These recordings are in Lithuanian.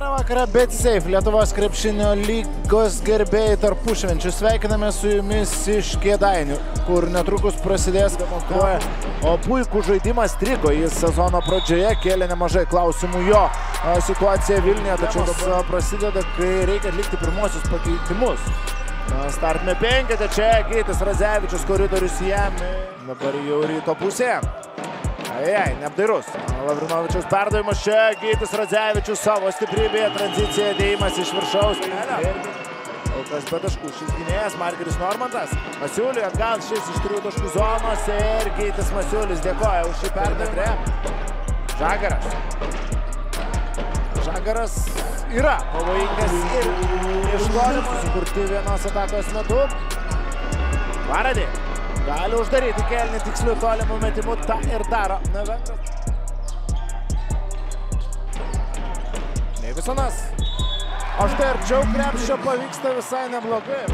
Gerą vakarą, bet safe. Lietuvos krepšinio lygos gerbėjai tarpušvenčių. Sveikiname su jumis iš Kėdainių, kur netrukus prasidės demonstruoja. O puikų žaidimą strigo jis sezono pradžioje, kėlė nemažai klausimų jo a, situacija Vilniuje, tačiau dabar prasideda, kai reikia atlikti pirmosius pakeitimus. A, Startime penketę, čia Geitas Radzevičius, koridorius jam. Dabar jau ryto pusėje. Ajai, neapdairus. Lavrinovičiaus perdavimas čia, Gytis Radzevičius savo stiprybėje, tranzicija, dėjimas iš viršaus. Ir kol kas be taškų šis gynėjas, Margeris Normantas. Masiuliui atgal šis iš trijų taškų zonos ir Gytis Masiulis dėkoja už šį perdavimą. Žagaras. Žagaras yra pavojingas ir iš tolimo sukurti vienos atakos metu. Varadė. Gali uždaryti kelnį tiksliu tolimų metimų, tą ir daro. Neivisonas. O štai arčiau krepšio pavyksta visai neblogai.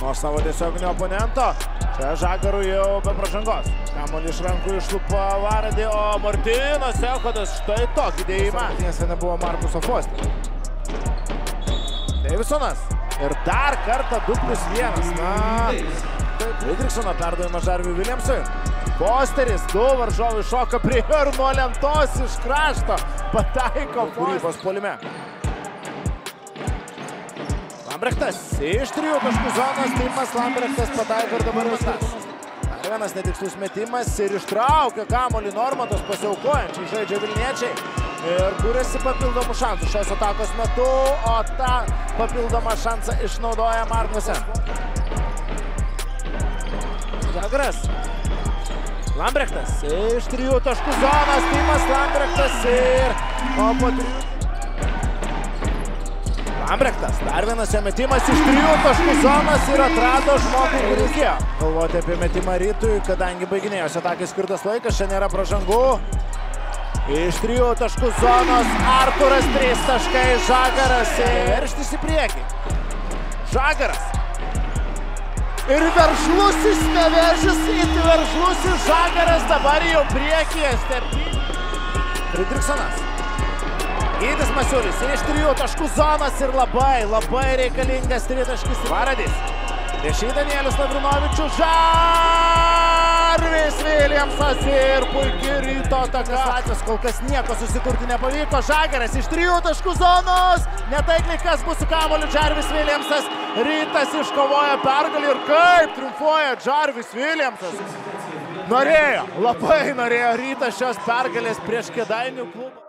Nuo savo tiesioginio oponento. Čia Žagarų jau be pražangos. Kamuolį iš rankų išlupo Varadį, o Martinas Echodas štai tokį dėjimą. Nes nebuvo Markuso Foster. Davisonas. Ir dar kartą 2 plus 1. Na, Friedrichsono perdavimas Žarviui Viljamsui. Posteris, du varžovai šoka prie ir nuo lentos iš krašto. Pataiko kūrybos polime. Lambrechtas iš trijų taškų zonos, Timas Lambrechtas pataiko ir dabar viskas. Dar vienas netikslus metimas ir ištraukia kamolį Normantas pasiaukojančiai žaidžia Vilniečiai. Ir kūrėsi papildomų šansų šios atakos metu, o tą papildomą šansą išnaudoja Markusen. Žagras. Lambrechtas iš trijų taškų zonos, Timas Lambrechtas ir o po trijų. Lambrechtas, dar vienas jo metimas iš trijų taškų zonos ir atrado žmogų, kurį reikėjo. Galvoti apie metimą rytui, kadangi baiginėjosi atakai skirtas laikas, čia nėra pražangų. Iš trijų taškų zonos Arturas trys taškai, Žagaras verštis į priekį. Žagaras Ir veržlusis nevežis, it veržlusis žagaras dabar jau priekyje stepi. Fridriksonas. Gytis Masiulis iš trijų taškų zonos ir labai, labai reikalingas tritaškis Varadis. Prieš jį Danielius Lavrinovičius Žarvis Viljamsas ir puikiai ryto ataka. Atvės kol kas nieko susikurti nepavyko. Žagaras iš trijų taškų zonos. Netaikliai kas bus su kamoliu Žarvis Viljamsas. Rytas iškovoja pergalį ir kaip triumfuoja Jarvis Williamsas. Norėjo, labai norėjo rytas šios pergalės prieš Kedainių klubą.